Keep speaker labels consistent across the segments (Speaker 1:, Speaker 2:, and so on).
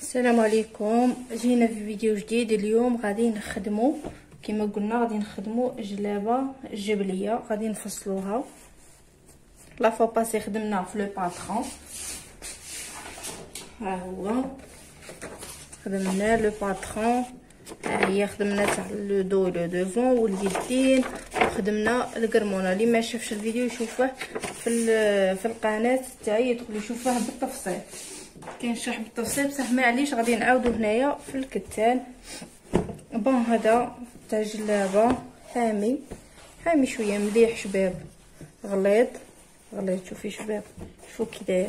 Speaker 1: السلام عليكم. جينا في فيديو جديد اليوم. غادي نخدمو. كما قلنا غادي نخدمو جلابة جبلية. غادي نفصلوها. la fois passée خدمنا في le patron ها هو. خدمنا le patron ها هي خدمنا تاع le dos le devant واليدين. وخدمنا القرمونة. اللي ما شافش الفيديو يشوفه في في القناة تاعي يدخل يشوفه بالتفصيل. كاين شرح بالتفصيل. بصح معليش غادي نعاودو هنايا في الكتان. bon هذا تاع جلابة حامي. حامي شوية مليح شباب. غليظ. غليظ شوفي شباب. شوفوا كي داير.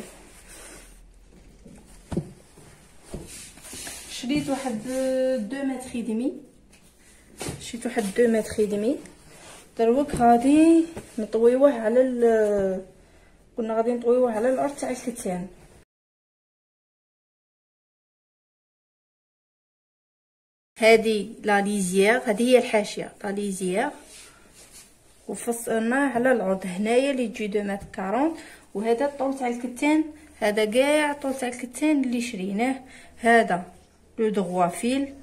Speaker 1: شريت واحد deux mètres demi شريت واحد deux mètres demi دروك غادي نطويوه على ال كنا غادي نطويوه على الأرض تاع الكتان هذه la lisière هذه هي الحاشية la lisière. وفصلناه على العرض هنايا اللي تجي deux mètres quarante وهذا الطول تاع الكتان هذا كاع الطول تاع الكتان اللي شريناه. هذا le droit fil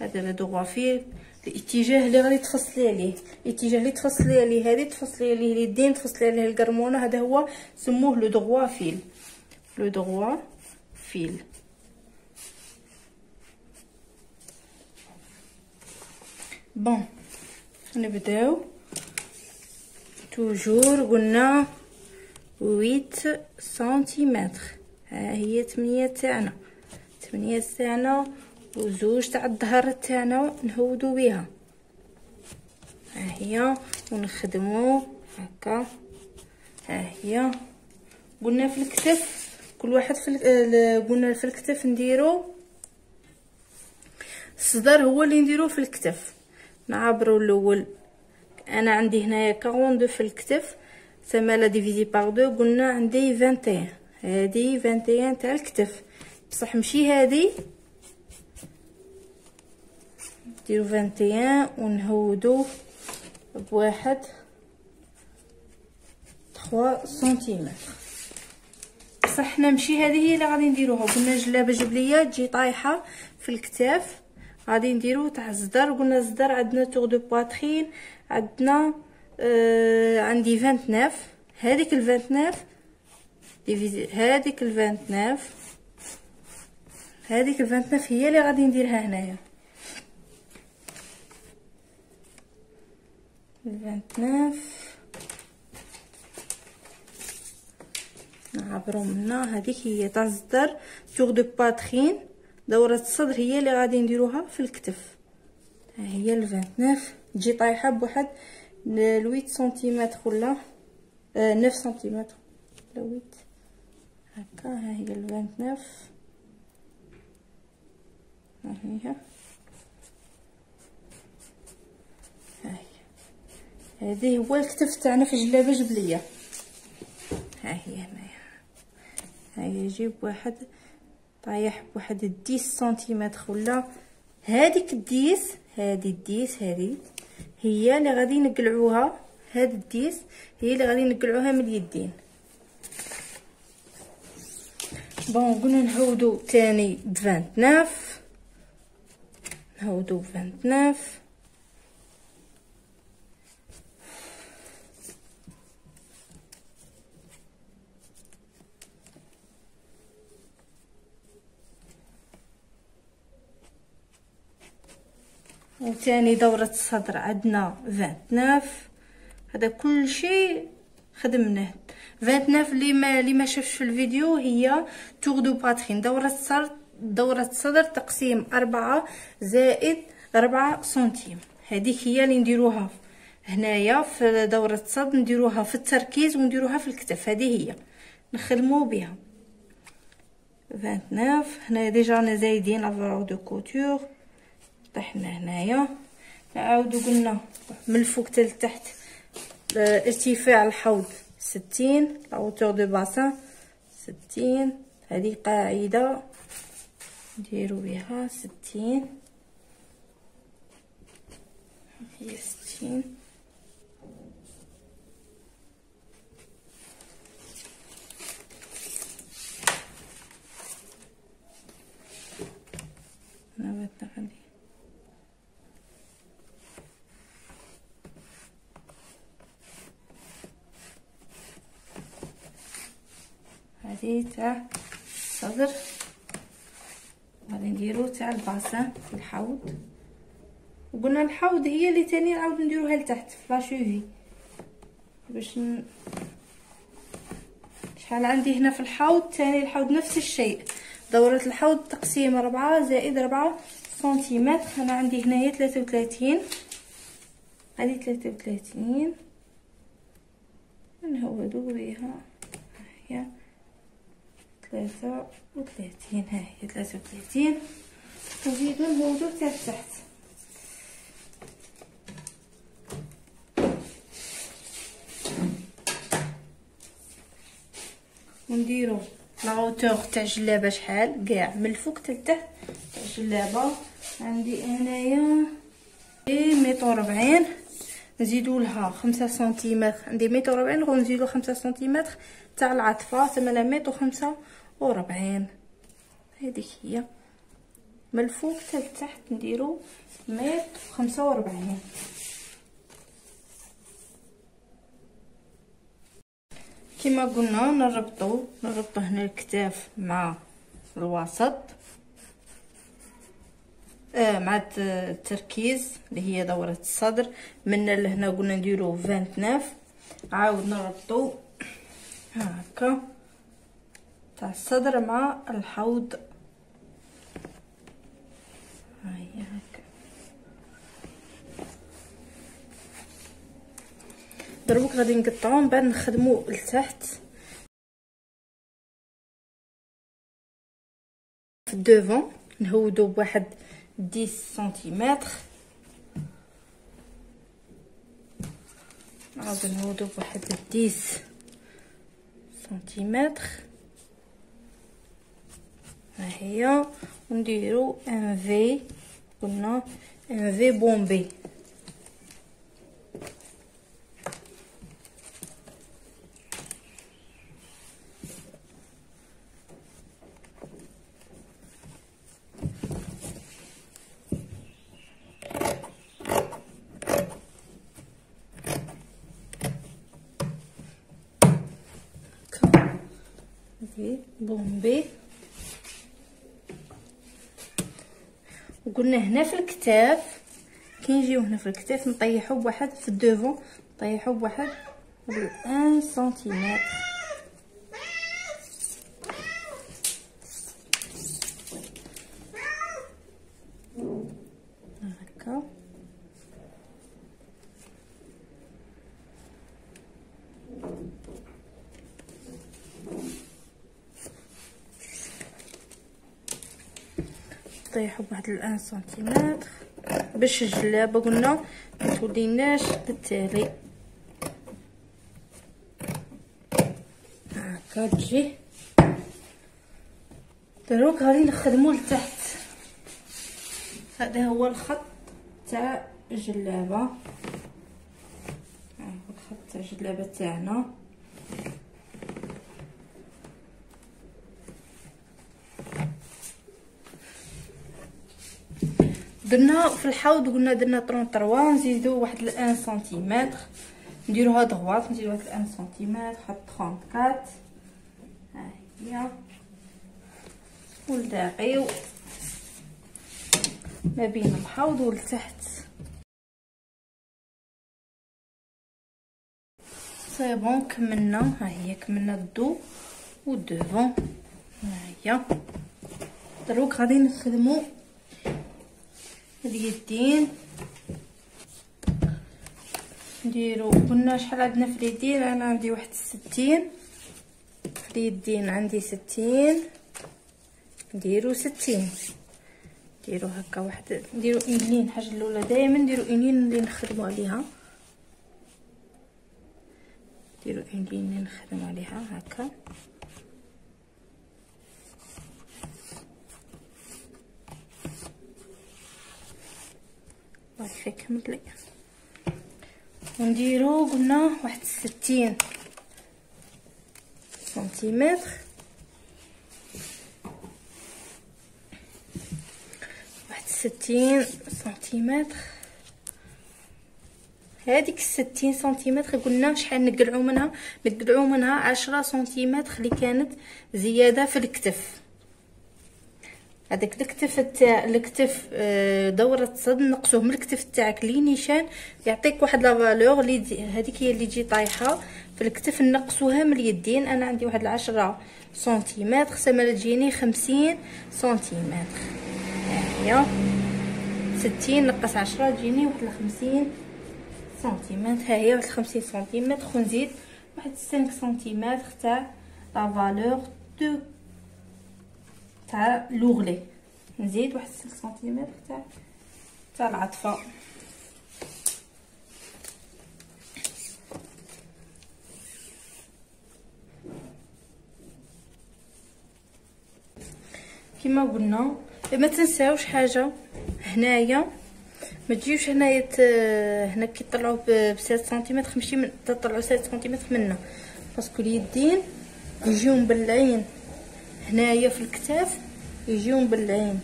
Speaker 1: هذا le droit fil. الاتجاه اللي غادي تفصلي عليه الاتجاه اللي تفصلي عليه هذه تفصلي عليه اليدين تفصلي عليه القرمونه هذا هو سموه le droit fil. le droit fil. bon نبداو toujours قلنا huit centimètres ها هي تمنية تاعنا تمنية تاعنا وزوج تاع الظهر تاعنا نهودو بها ها هي ونخدمو هكا ها هي قلنا في الكتف كل واحد في قلنا في الكتف نديرو الصدر هو اللي نديروه في الكتف نعبرو الأول. أنا عندي هنايا 42 في الكتف ثمانية divisé par deux قلنا عندي 21 هادي 21 تاع الكتف. بصح ماشي هادي. نديرو 21 ونهودو بواحد 3 سنتيمتر بصح حنا ماشي هذه هي اللي غادي نديروها. قلنا جلابة جبلية تجي طايحة في الكتاف غادي نديرو تاع الزدر. قلنا الزدر عندنا tour de poitrine عندنا آه عندي 29 هذيك ال 29 divisé هذيك ال 29 هذيك ال 29 هي اللي غادي نديرها هنايا. ال 29 نعبرو منا هذيك هي تاع الزدر. tour de poitrine دورة الصدر هي اللي غادي نديروها في الكتف. ها هي ال 29 تجي طايحة بواحد 8 سنتيمتر ولا آه 9 سنتيمتر. ولا 8 هكا ها هي ال 29 ها هي. ها هي. هذه هو الكتف تاعنا في جلابة جبلية. ها هي هنايا. ها هي جيب واحد طايح بواحد 10 سنتيمتر ولا هذيك ال dix هذه ال dix هذه هي اللي غادي نقلعوها هاد ال dix هي اللي غادي نقلعوها من اليدين bon قلنا نهودو تاني ب 29 نهودو ب 29 وثاني دورة الصدر عندنا 29 هذا كل شيء خدمناه. 29 اللي ما اللي ما شافش في الفيديو هي tour de poitrine دورة الصدر دورة الصدر تقسيم أربعة زائد ربعة سنتيم. هذيك هي اللي نديروها هنايا في دورة الصدر نديروها في التركيز ونديروها في الكتف. هذه هي. نخدمو بها. 29 هنا déjà أنا زايدين la valeur de couture. طحنا هنايا. نعاودو قلنا من الفوق حتى لتحت ارتفاع الحوض ستين la hauteur de bassin ستين. هذه قاعدة نديرو بها ستين. هي ستين. هادي تاع الصدر غادي نديرو تاع الباسان في الحوض. وقلنا الحوض هي اللي تاني نعاود نديروها لتحت في لاشوفي باش ن... شحال عندي هنا في الحوض تاني الحوض نفس الشيء. دورة الحوض تقسيم ربعة زائد ربعة سنتيمتر. أنا عندي هنايا ثلاثة وثلاثين هذه ثلاثة وثلاثين نهودو بيها. هي ثلاثة وثلاثين ها هي ثلاثة وثلاثين. نزيدو نهودو تاع تحت ونديرو لاغوتور تاع الجلابه شحال؟ كاع من الفوق حتى لتحت تاع الجلابه عندي هنايا متر وربعين. نزيدو لها خمسة سنتيمتر. عندي متر وربعين غنزيدو خمسة سنتيمتر تاع العطفة. ثمانية متر وخمسة وربعين. هذيك هي. من الفوق حتى لتحت نديرو متر وخمسة وربعين كما قلنا نربطو نربطو هنا الكتاف مع الوسط. آه مع التركيز اللي هي دورة الصدر. من لهنا قلنا نديرو 29 عاود نربطو هكا. تاع الصدر مع الحوض دروك غادي نقطعو من بعد نخدمو لتحت. في الدوفون نهودو بواحد 10 سنتيمتر. نعاودو نهودو بواحد 10 سنتيمتر. ها هي ونديرو ان في قلنا ان في بومبي هذه بومبي وقلنا هنا في الكتاف كي نجيو هنا في الكتاف نطيحو بواحد في الدوفون نطيحو بواحد 1 سنتيمتر هكا نطيحو بواحد الان سنتيمتر باش الجلابة قلنا متوليناش بالتالي. هكا تجي. دروك غادي نخدمو لتحت. هذا هو الخط تاع الجلابة. ها هو الخط تاع الجلابة تاعنا. درنا في الحوض قلنا درنا 33 نزيدو واحد ال un سنتيمتر. نديرو هاد غواط نديرو واحد ال un سنتيمتر حط 34 ها هي. ونلاقيو ما بين الحوض والتحت. c'est bon كملنا. ها هي كملنا ال dos و ال devant ها هي. دروك غادي نخدمو اليدين نديرو قلنا شحال عندنا في اليدين أنا عندي واحد ستين. في اليدين عندي ستين. نديرو ستين. نديرو هكا واحد نديرو انلين الحاجة الأولى دائما نديرو انلين اللي نخدمو عليها. نديرو انلين اللي نخدمو عليها هكا. يكمل لي. ونديرو قلنا واحد ستين سنتيمتر. واحد ستين سنتيمتر. هذيك الستين سنتيمتر قلنا شحال نقلعو منها؟ نقلعو منها عشرة سنتيمتر اللي كانت زيادة في الكتف. هذاك الكتف تاع الكتف آه، دورة الصد نقصوه من الكتف تاعك لي نيشان يعطيك واحد la valeur اللي هذيك هي اللي تجي طايحة. في الكتف نقصوها من اليدين أنا عندي واحد العشرة سنتيمتر سما تجيني خمسين سنتيمتر. هي ستين نقص عشرة تجيني واحد الخمسين سنتيمتر. ها هي واحد الخمسين سنتيمتر. ونزيد واحد cinq سنتيمتر تاع la valeur de l'ourlet. نزيد واحد 5 سنتيمتر تاع تاع العطفة. كما قلنا ما تنساوش حاجة. هنايا ما تجيوش هنايا هنا كيطلعوا ب 7 سنتيمتر ماشي من تطلعوا 7 سنتيمتر منا. parce que اليدين يجيو مبلعين هنايا في الكتاف يجيو مبلعين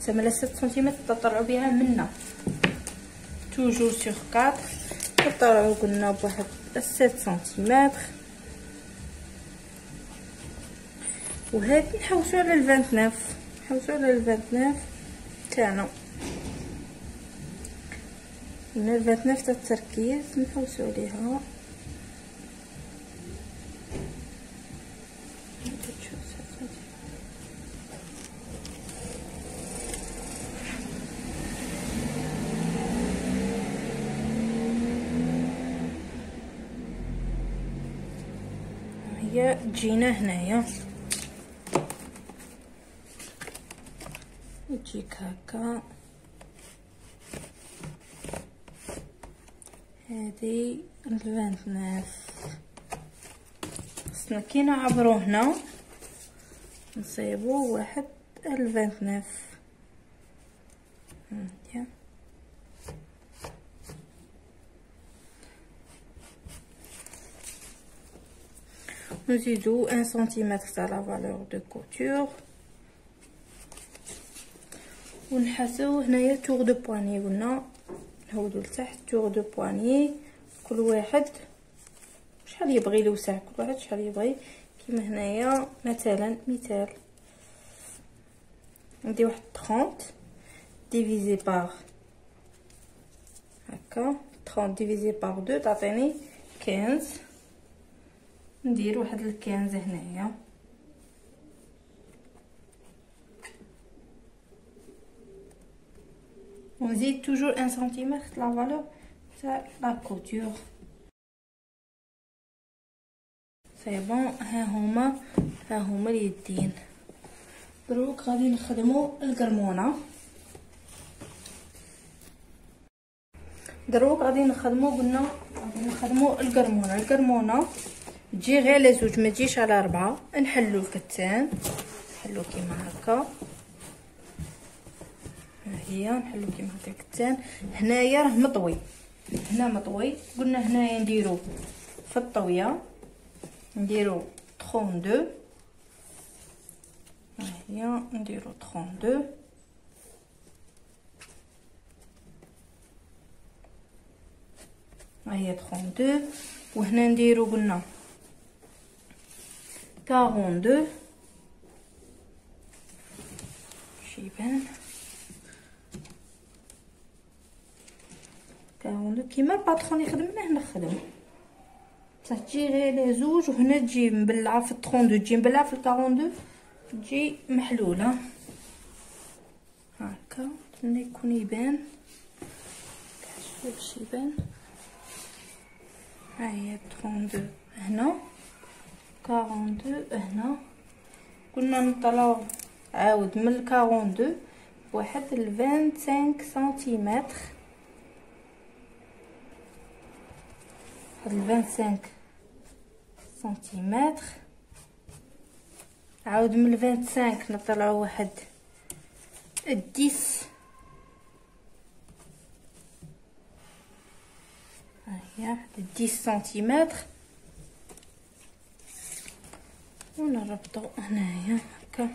Speaker 1: تسمى لا 7 سنتيمتر تطلعوا بها منا. toujours sur 4 تطلعوا قلنا بواحد 7 سنتيمتر. وهذه نحوسو على ال vingt-neuf. نحوسو على ال vingt-neuf تاعنا. من ال vingt-neuf تاع التركيز نحوسو عليها هي تجينا هنايا. تجيك هكا. هذه ال vingt-neuf خصنا كي نعبرو هنا نصيبو واحد ال vingt-neuf هانتيا نزيدو un سنتيمتر تاع la valeur de couture ونحسو هنايا tour de poignet قلنا نهودو لتحت tour de poignet كل واحد شحال يبغي الوسع كل واحد شحال يبغي كيما هنايا مثلا مثال ندي واحد 30 divisé par هكا 30 divisé par 2 تعطيني 15 ندير واحد ال quinze هنايا. ونزيد toujours un سنتيمتر la valeur تاع la couture c'est bon ها هما ها هما اليدين دروك غادي نخدمو القرمونه دروك غادي نخدمو قلنا غادي نخدمو القرمونه القرمونه تجي غير على زوج ما تجيش على ربعة. نحلو الكتان. نحلو كيما هكا. هي نحلو كيما هكا الكتان. هنايا راه مطوي. هنا مطوي. قلنا هنايا نديرو في الطويه نديرو 32 ها هي نديرو 32 ها هي 32 وهنا نديرو قلنا 42 شيبان 42 كيما الباترون يخدم لنا نخدم بصح تجي غير على زوج وهنا تجي مبلعه في 32 تجي مبلعه في 42 تجي محلوله هكا نتمنى يكون يبان باش يبان ها هي 32 هنا 42 هنا كنا نطلعو عاود من 42 بواحد 25 سنتيمتر واحد 25 سنتيمتر عاود من 25 نطلعو واحد 10 ها هي واحد 10 سنتيمتر ونربطو هنايا هكا.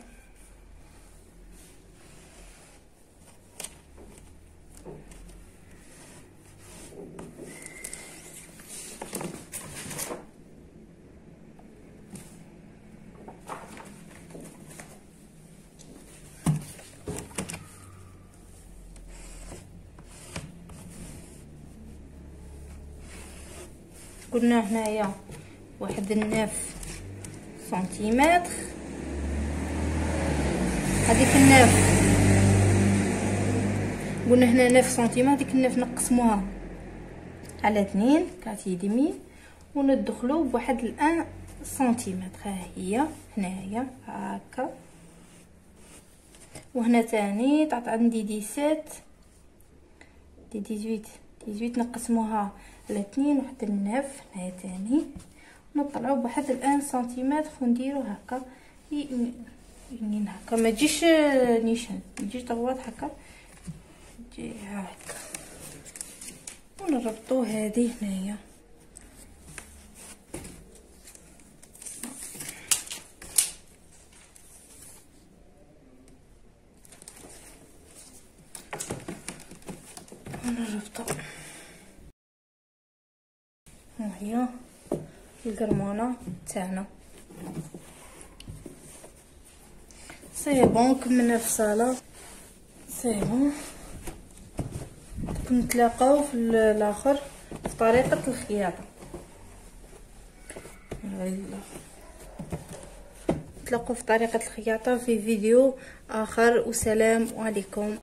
Speaker 1: قلنا هنايا واحد الناف. سنتيمتر هذيك الناف قلنا هنا ناف سنتيمتر هذيك الناف نقسموها على اثنين كاتي ديمي وندخلو بواحد الان سنتيمتر ها هي هنايا هكا وهنا تاني تعط عندي ديسات dix dix-huit dix-huit نقسموها على اثنين واحد ال neuf هنايا تاني نطلعو بواحد ال un سنتيمتر ونديرو هكا منين هكا. ما تجيش نيشان. ما تجيش droite هكا. تجي هكا. ونربطو هذه هنايا. ونربطو. وهي القرمانة تاعنا. c'est bon كملنا الفصالة. c'est bon. نتلاقاو في الآخر في طريقة الخياطة. نتلاقاو في طريقة الخياطة في فيديو آخر والسلام عليكم.